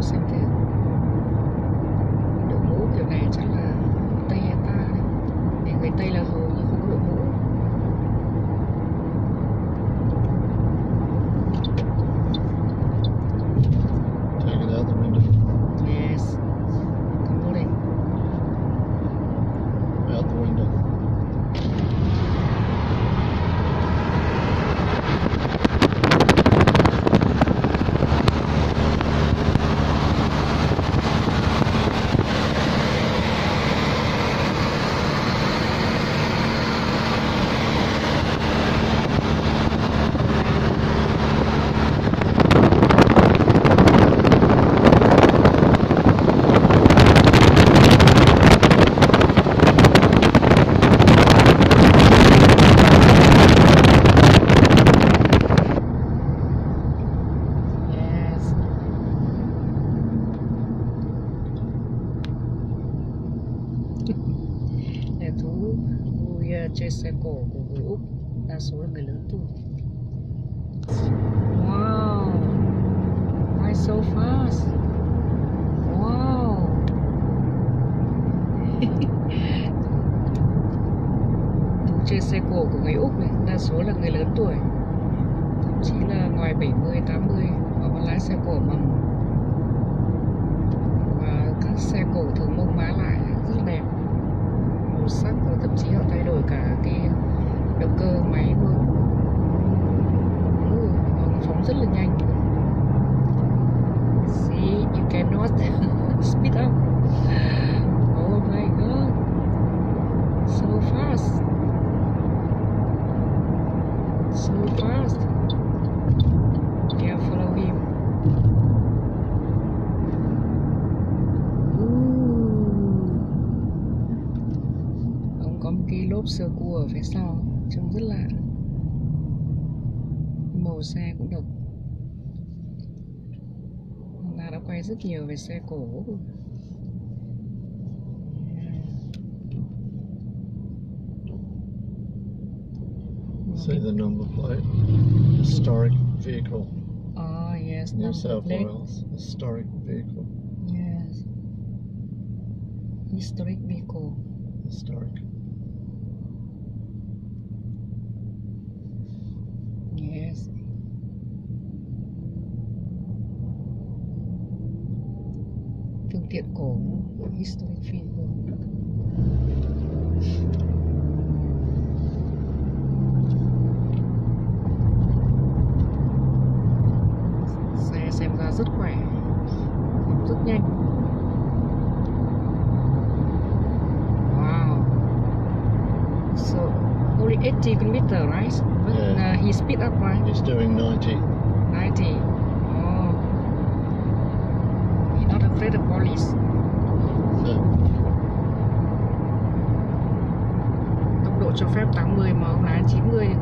música. Chơi xe cổ của người úc đa số là người lớn tuổi. Wow why so fast. Wow. Thú chơi xe cổ của người úc này đa số là người lớn tuổi. Thậm chí là ngoài 70, 80 họ còn lái xe cổ bằng và các xe cổ thường mông má lại rất là đẹp màu sắc và thậm chí họ thay đổi cả cái động cơ máy luôn Ừ, nó phóng rất là nhanh see you cannot speed up. Oh my god. So fast. So fast. Yeah, follow him. Ooh. ông có một cái lốp sơ cua ở phía sau, trông rất lạ. Màu xe cũng độc. Chúng ta đã quay rất nhiều về xe cổ the number plate. Historic vehicle. Oh yes, New South plate. Wales. Historic vehicle. Yes. Historic vehicle. Historic. Tiện cổ historic vehicle. Xe xem ra rất khỏe, rất nhanh. Wow. So only 80 kilometer, right? But Yeah. uh, he speed up, right? He's doing 90. 90. Afraid of police. No. Tốc độ cho phép 80 mà ông lái 90 này.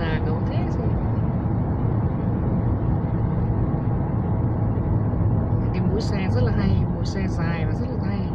Già gấu thế rồi. Cái mũi xe rất là hay, mũi xe dài và rất là hay.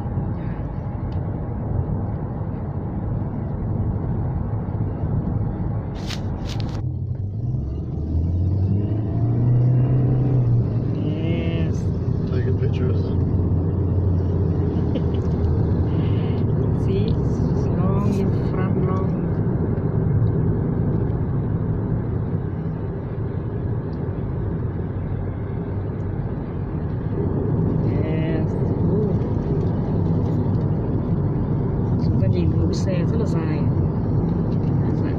特斯拉，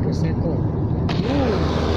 特斯拉酷。